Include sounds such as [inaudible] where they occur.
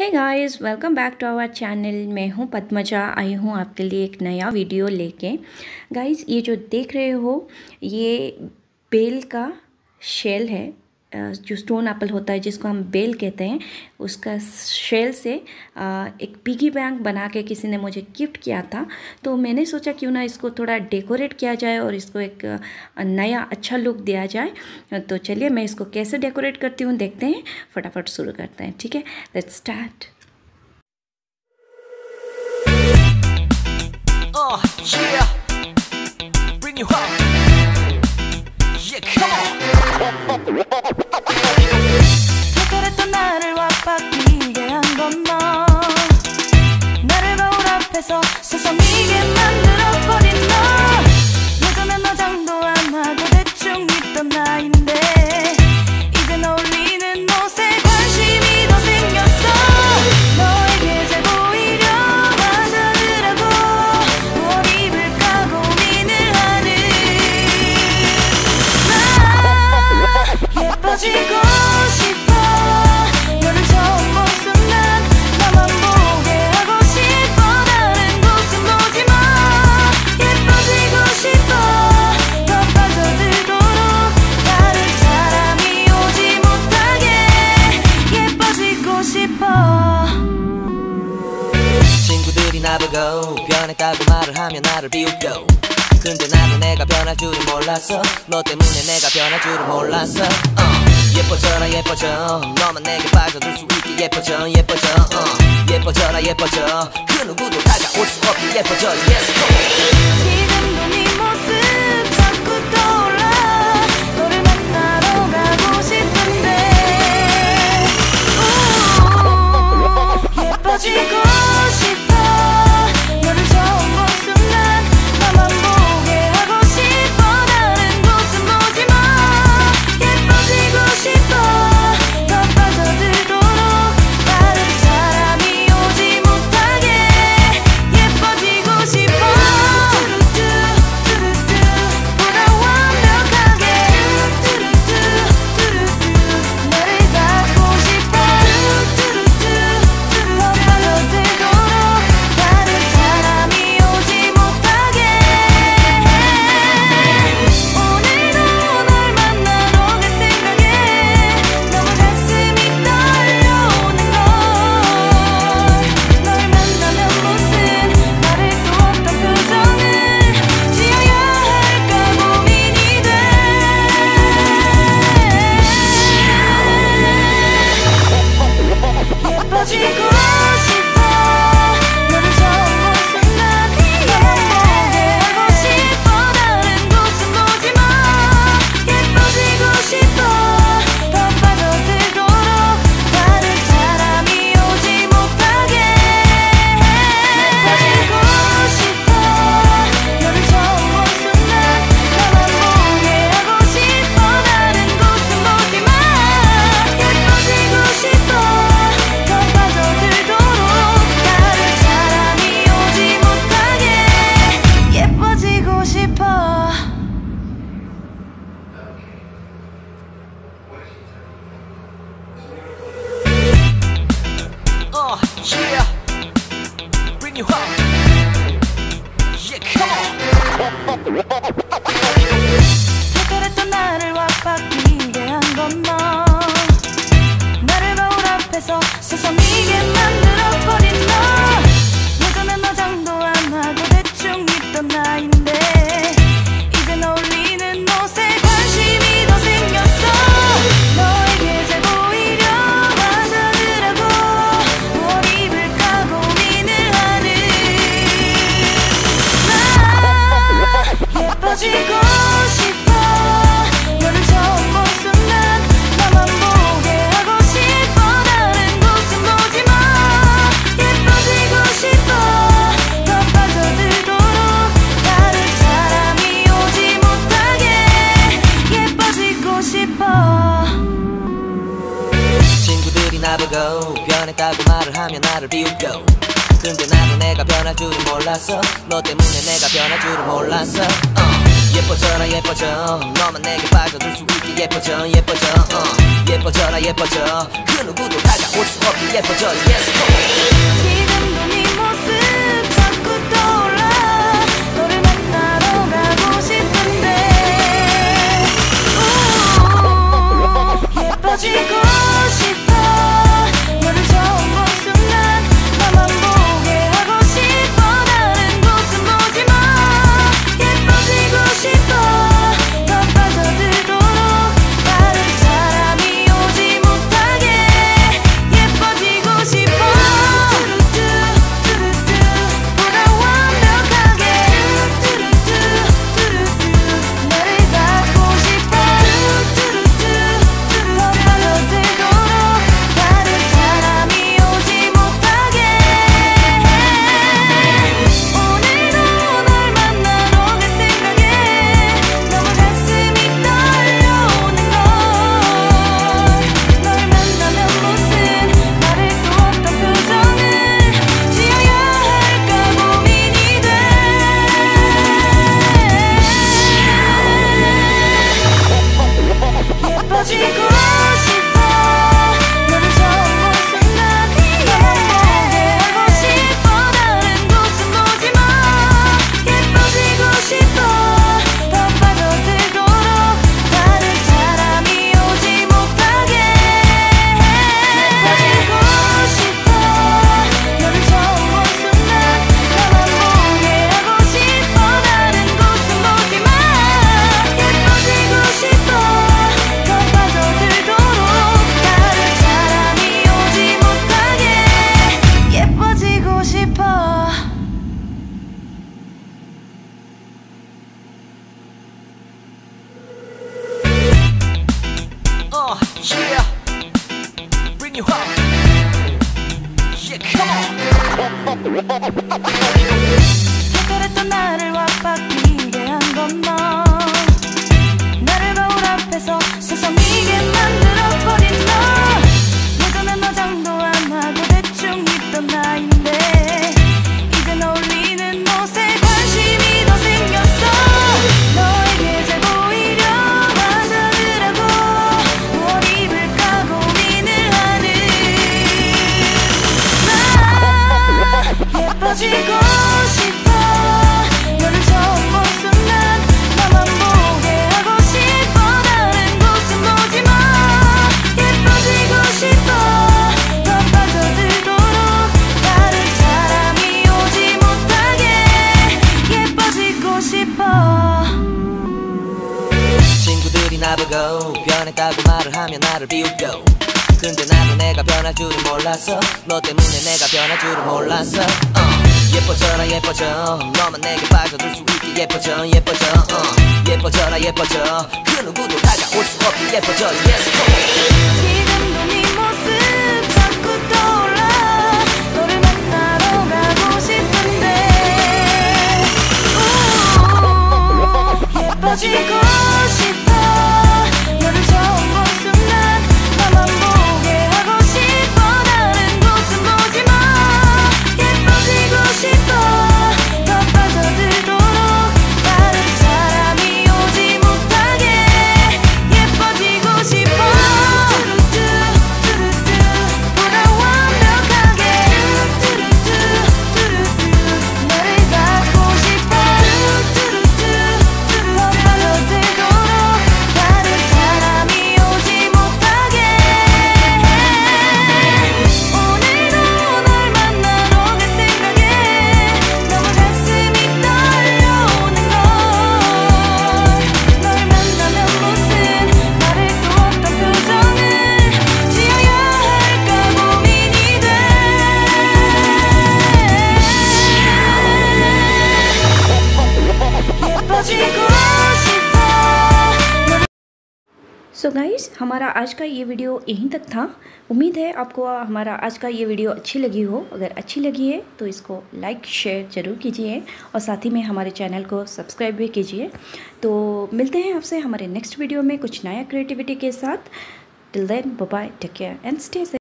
Hey guys welcome back to our channel मैं हूँ पद्मजा, आई हूँ आपके लिए एक नया वीडियो लेके। गाइस ये जो देख रहे हो, ये बेल का शेल है। जो स्टोन एप्पल होता है जिसको हम बेल कहते हैं उसका शेल से एक पिगी बैंक बना के किसी ने मुझे गिफ्ट किया था। तो मैंने सोचा क्यों ना इसको थोड़ा डेकोरेट किया जाए और इसको एक नया अच्छा लुक दिया जाए। तो चलिए मैं इसको कैसे डेकोरेट करती हूँ देखते हैं। फटाफट शुरू करते हैं ठीक है? Let's start Oh, yeah. Bring you home. Whoa! 변했다고 변했다고 말을 하면 나를 비웃겨. 근데 나는 내가 변할 줄은 몰랐어. 너 때문에 내가 변할 줄은 몰랐어. uh. 예뻐져라 예뻐져. 너만 내게 빠져들 수 있게 예뻐져 예뻐져. uh. 예뻐져라 예뻐져. 그 누구도 다가올 수 없게 예뻐져. Yes Whoa! [laughs] 나를 비웃겨. 근데 나도 내가 변할 줄은 몰랐어. 너 때문에 내가 변할 줄은 몰랐어. uh, 예뻐져라 예뻐져. 너만 내게 빠져들 수 있게 예뻐져 예뻐져. uh, 예뻐져라 예뻐져. 그 누구도 다가올 수 없게 예뻐져. Yes 지금도 네 [laughs] 햇살에 또 나를 와박 말고 변했다고 말을 하면 나를 비웃고 근데 나도 내가 변할 줄은 몰랐어. 너 때문에 내가 변할 줄은 몰랐어. uh. 예뻐져라 예뻐져. 너만 내게 빠져들 수 있게 예뻐져 예뻐져. uh. 예뻐져라 예뻐져. 그 누구도 다가올 수 없게 예뻐져. Yes 지금도 네 हमारा आज का ये वीडियो यहीं तक था। उम्मीद है आपको हमारा आज का ये वीडियो अच्छी लगी हो। अगर अच्छी लगी है तो इसको लाइक शेयर ज़रूर कीजिए और साथ ही में हमारे चैनल को सब्सक्राइब भी कीजिए। तो मिलते हैं आपसे हमारे नेक्स्ट वीडियो में कुछ नया क्रिएटिविटी के साथ। Till then bye take care and stay